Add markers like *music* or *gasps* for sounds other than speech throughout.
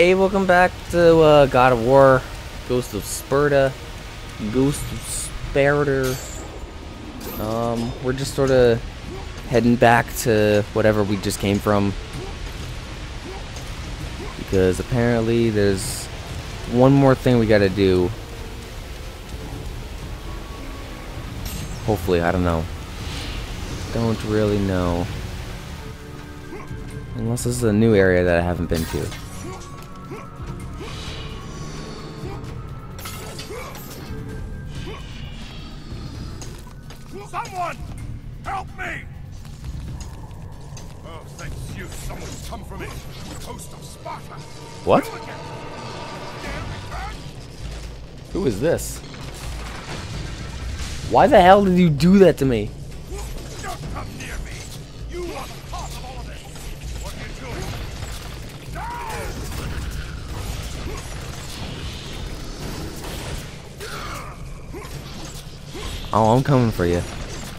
Hey, welcome back to uh, God of War, Ghost of Sparta, Ghost of Sparta. Um, we're just sort of heading back to whatever we just came from. Because apparently there's one more thing we gotta do. Hopefully, I don't know. Don't really know. Unless this is a new area that I haven't been to. Someone! Help me! Oh, thank you. Someone's come for me. The Ghost of Sparta. What? You again. Dare return? Who is this? Why the hell did you do that to me? Oh, I'm coming for you.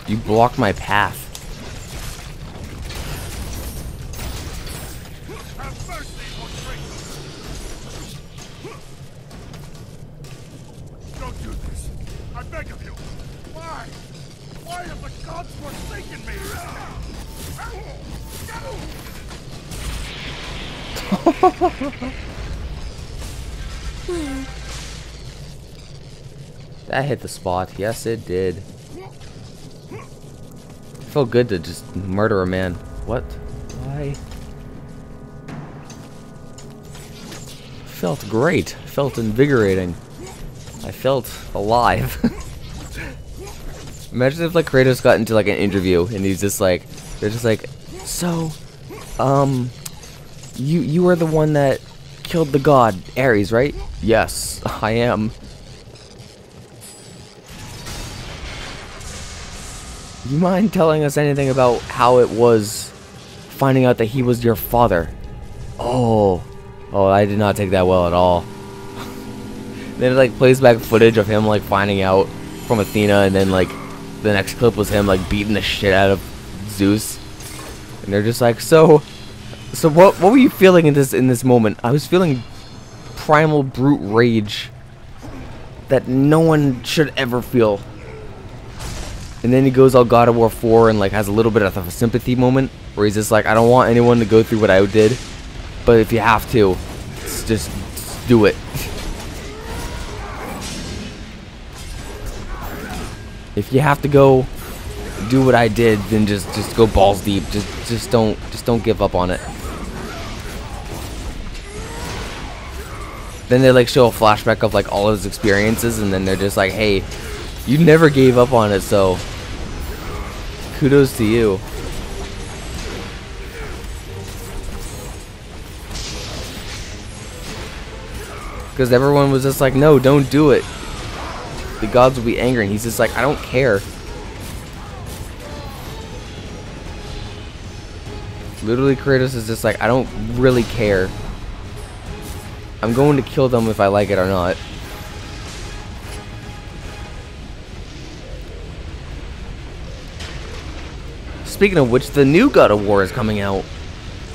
You blocked my path. Have mercy, for Don't do this. I beg of you. Why? Why have the gods forsaken me? *laughs* *laughs* Hmm. That hit the spot. Yes, it did. Felt good to just murder a man. What? Why? Felt great. Felt invigorating. I felt alive. *laughs* Imagine if like Kratos got into like an interview and he's just like, they're just like, so, um, you you are the one that killed the god Ares, right? Yes, I am. You mind telling us anything about how it was finding out that he was your father? Oh, oh, I did not take that well at all. *laughs* then it like plays back footage of him like finding out from Athena, and then like the next clip was him like beating the shit out of Zeus, and they're just like, so, so what? What were you feeling in this in this moment? I was feeling primal brute rage that no one should ever feel. And then he goes all God of War 4 and like has a little bit of a sympathy moment where he's just like, I don't want anyone to go through what I did, but if you have to, just, just do it. *laughs* if you have to go do what I did, then just just go balls deep. Just just don't just don't give up on it. Then they like show a flashback of like all his experiences, and then they're just like, "Hey, you never gave up on it, so kudos to you." Because everyone was just like, "No, don't do it." The gods will be angry, and he's just like, "I don't care." Literally, Kratos is just like, "I don't really care." I'm going to kill them if I like it or not. Speaking of which, the new God of War is coming out.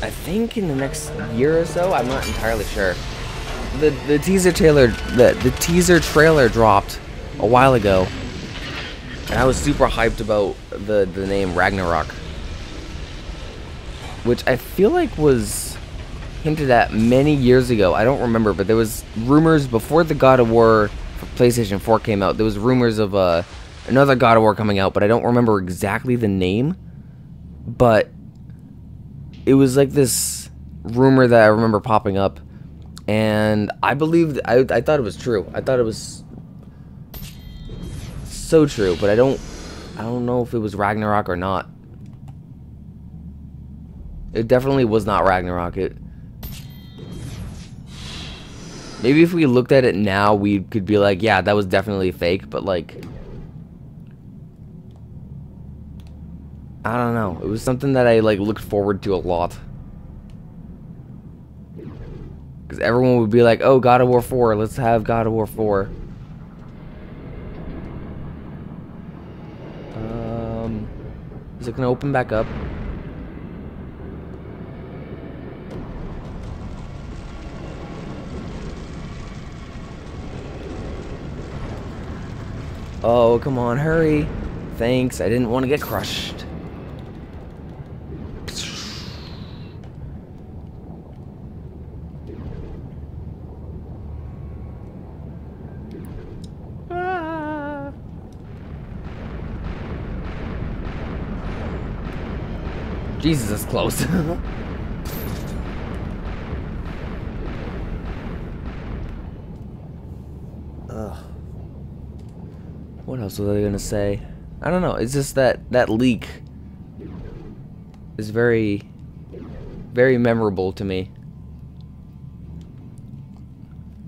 I think in the next year or so. I'm not entirely sure. The the teaser trailer the the teaser trailer dropped a while ago, and I was super hyped about the the name Ragnarok, which I feel like was hinted at many years ago. I don't remember, but there was rumors before the God of War for PlayStation 4 came out. There was rumors of uh, another God of War coming out, but I don't remember exactly the name. But it was like this rumor that I remember popping up, and I believed I I thought it was true. I thought it was so true, but I don't I don't know if it was Ragnarok or not. It definitely was not Ragnarok. It Maybe if we looked at it now, we could be like, yeah, that was definitely fake, but like I don't know. It was something that I like looked forward to a lot. Because everyone would be like, oh, God of War 4, let's have God of War 4. Um, is it going to open back up? Oh, come on, hurry. Thanks, I didn't want to get crushed. Jesus, that's close. *laughs* Ugh. What else was I gonna say? I don't know. It's just that that leak is very, very memorable to me.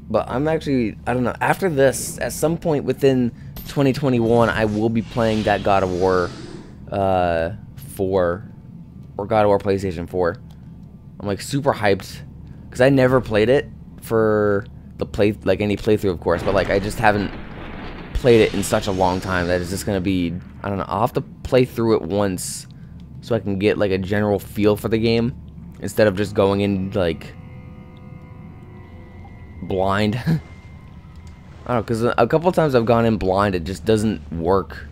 But I'm actually, I don't know. After this, at some point within 2021, I will be playing that God of War uh, 4 or God of War PlayStation 4. I'm like super hyped because I never played it for the play, like any playthrough, of course. But like I just haven't played it in such a long time that it's just gonna be I don't know I'll have to play through it once so I can get like a general feel for the game instead of just going in like blind *laughs* I don't know because a couple times I've gone in blind it just doesn't work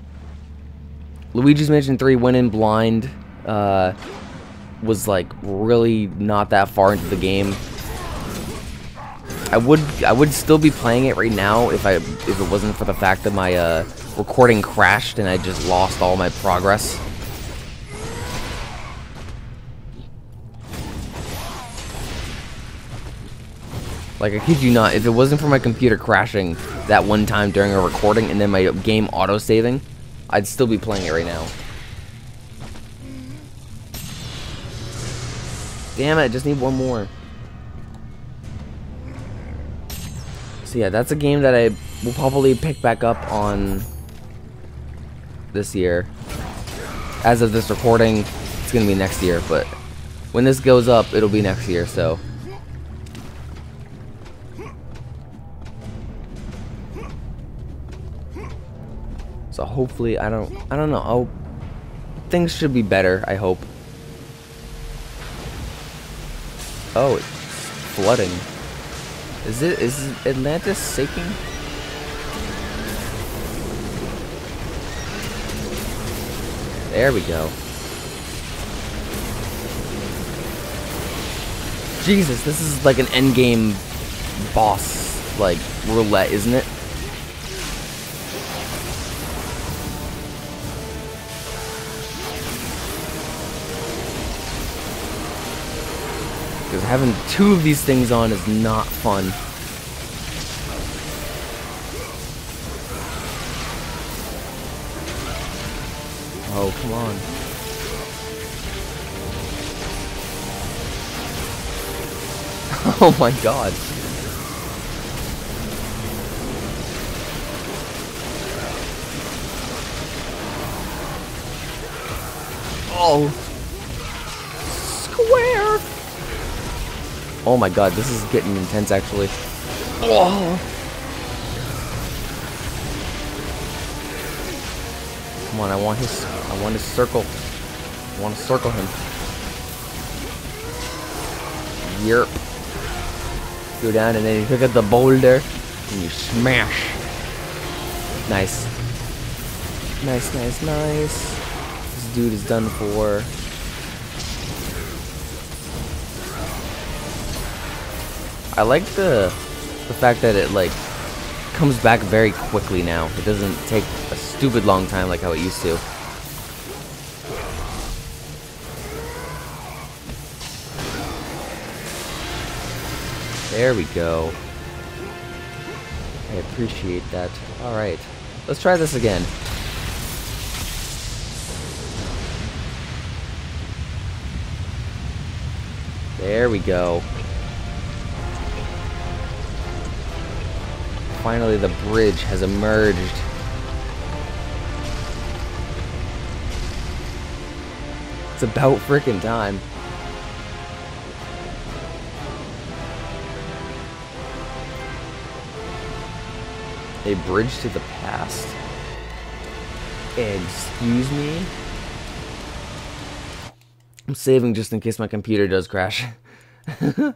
Luigi's Mansion 3 went in blind uh, was like really not that far into the game I would I would still be playing it right now if I if it wasn't for the fact that my uh, recording crashed and I just lost all my progress. Like I kid you not, if it wasn't for my computer crashing that one time during a recording and then my game auto saving, I'd still be playing it right now. Damn it, I just need one more. So yeah, that's a game that I will probably pick back up on this year. As of this recording, it's gonna be next year, but when this goes up, it'll be next year, so. So hopefully, I don't, I don't know, I'll, things should be better, I hope. Oh, it's flooding. Is it is Atlantis sinking? There we go. Jesus, this is like an endgame boss, like, roulette, isn't it? Having two of these things on is not fun. Oh, come on. *laughs* Oh my god. Oh. Oh my god, this is getting intense actually. Oh. Come on, I want his I want his circle. I want to circle him. Yerp. Go down and then you pick up the boulder and you smash. Nice. Nice, nice, nice. This dude is done for. I like the the fact that it like comes back very quickly now. It doesn't take a stupid long time like how it used to. There we go. I appreciate that. Alright. Let's try this again. There we go. Finally, the bridge has emerged. It's about freaking time. A bridge to the past? Excuse me? I'm saving just in case my computer does crash. *laughs*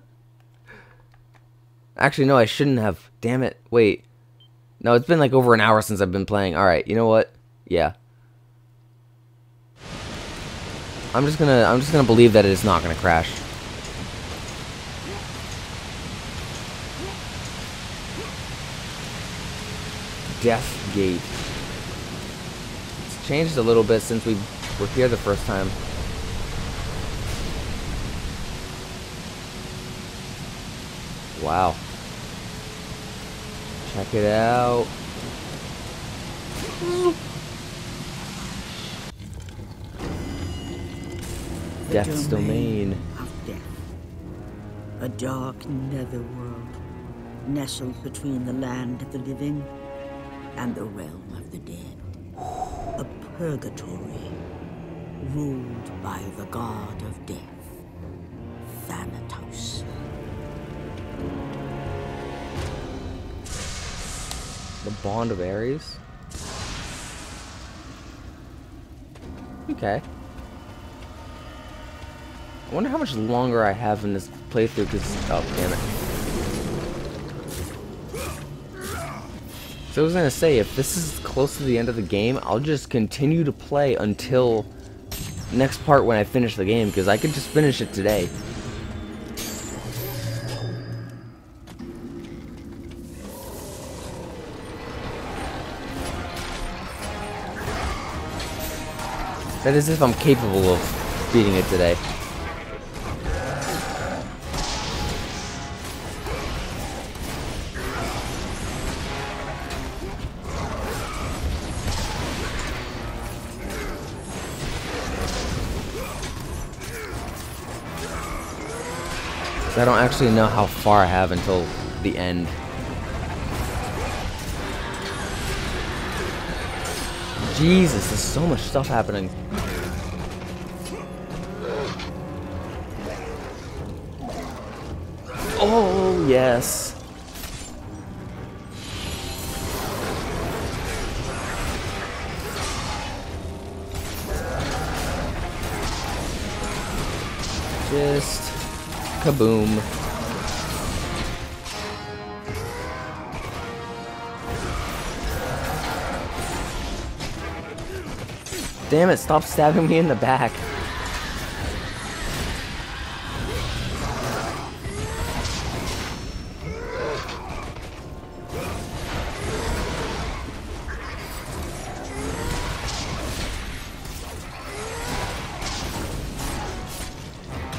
Actually, no, I shouldn't have. Damn it. Wait. No, it's been like over an hour since I've been playing. Alright, you know what? Yeah. I'm just gonna I'm just gonna believe that it is not gonna crash. Death Gate. It's changed a little bit since we were here the first time. Wow. Check it out. Death's domain. of death. A dark netherworld, nestled between the land of the living and the realm of the dead. A purgatory, ruled by the god of death, Thanatos. The Bond of Ares? Okay. I wonder how much longer I have in this playthrough, because... Oh, damn it. So I was gonna say, if this is close to the end of the game, I'll just continue to play until next part when I finish the game, because I could just finish it today. That is if I'm capable of beating it today. I don't actually know how far I have until the end. Jesus, there's so much stuff happening. Oh, yes. Just kaboom. Damn it, stop stabbing me in the back.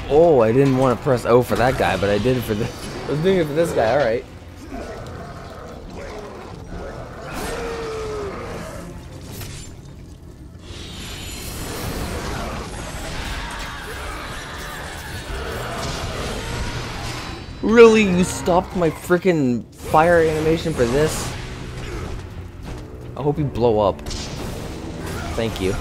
Oh, I didn't want to press O for that guy, but I did it for the. I was doing it for this guy. All Really, you stopped my freaking fire animation for this? I hope you blow up. Thank you.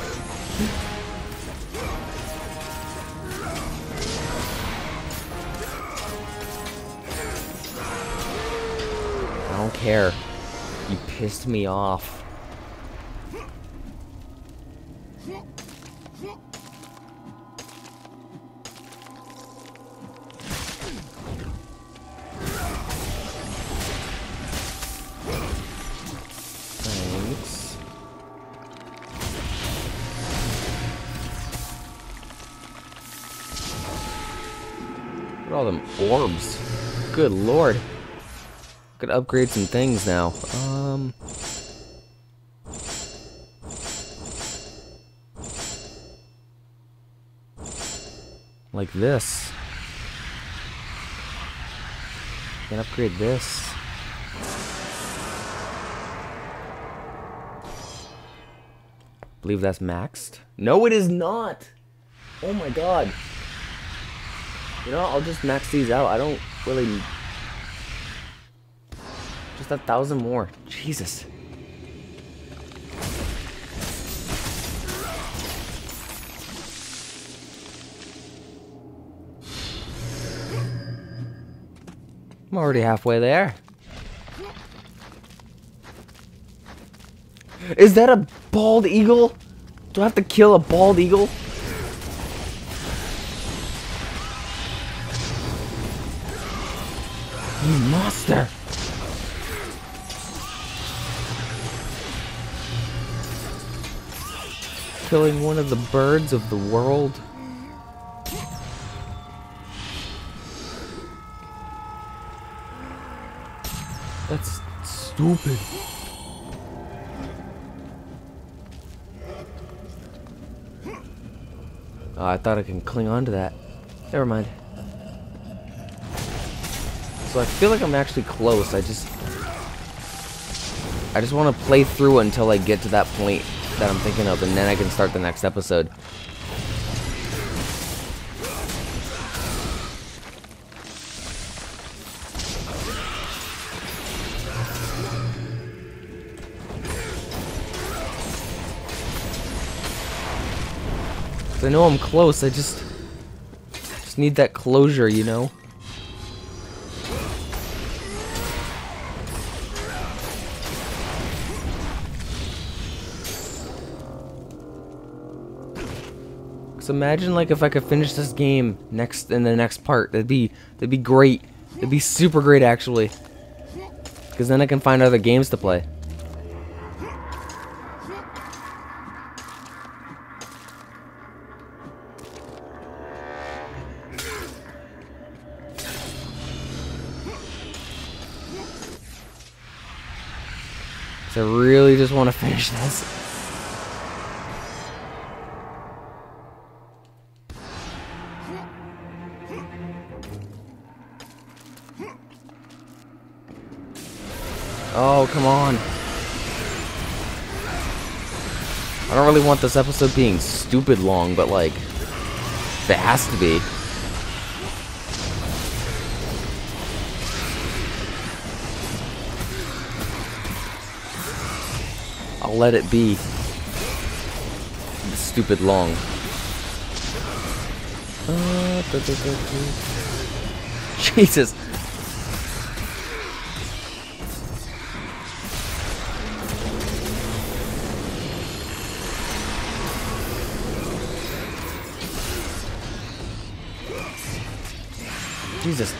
I don't care. You pissed me off. Lord. Could upgrade some things now. Um. Like this. Can upgrade this. Believe that's maxed? No, it is not. Oh my god. You know, I'll just max these out. I don't really just a thousand more. Jesus. I'm already halfway there. Is that a bald eagle? Do I have to kill a bald eagle? Killing one of the birds of the world. That's stupid. Oh, I thought I can cling on to that. Never mind. So I feel like I'm actually close. I just... I just want to play through until I get to that point that I'm thinking of, and then I can start the next episode. I know I'm close, I just... Just need that closure, you know? Imagine like if I could finish this game next in the next part. That'd be that'd be great. It'd be super great actually. Cause then I can find other games to play. So I really just want to finish this. Oh, come on. I don't really want this episode being stupid long, but like, it has to be. I'll let it be stupid long. Uh, *laughs* Jesus. Jesus.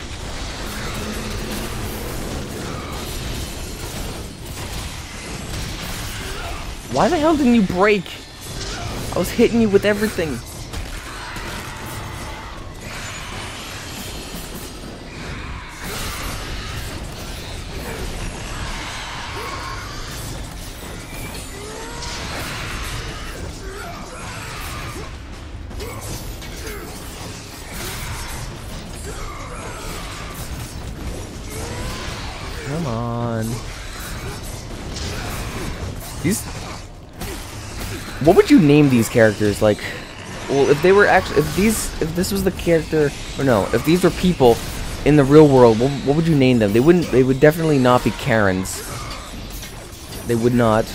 Why the hell didn't you break? I was hitting you with everything. What would you name these characters? Like, well, if they were actually, if these, if this was the character, or no, if these were people in the real world, what, what would you name them? They wouldn't, they would definitely not be Karens. They would not.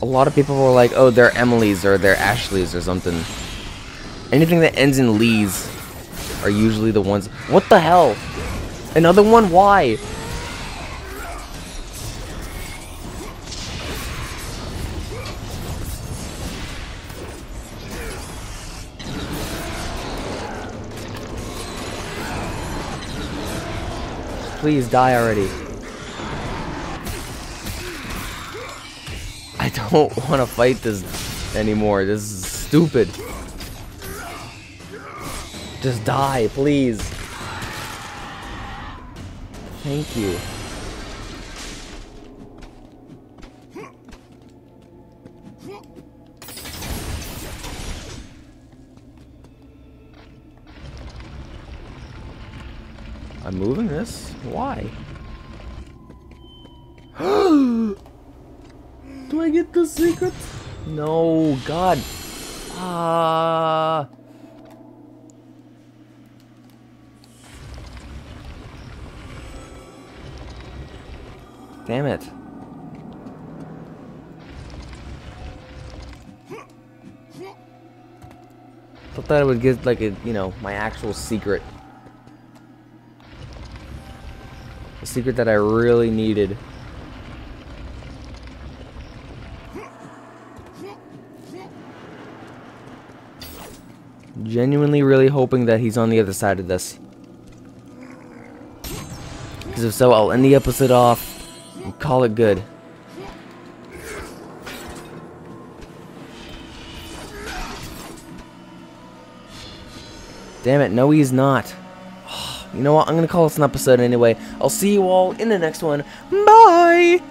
A lot of people were like, oh, they're Emily's or they're Ashley's or something. Anything that ends in Lee's are usually the ones. What the hell? Another one? Why? Please die already. I don't *laughs* want to fight this anymore. This is stupid. Just die, please. Thank you. I'm moving this? Why? *gasps* Do I get the secret? No, God. Ah. Damn it. Thought that I would get like a, you know, my actual secret. secret that I really needed. Genuinely really hoping that he's on the other side of this. Because if so, I'll end the episode off and call it good. Damn it, no he's not. You know what, I'm gonna call this an episode anyway. I'll see you all in the next one. Bye!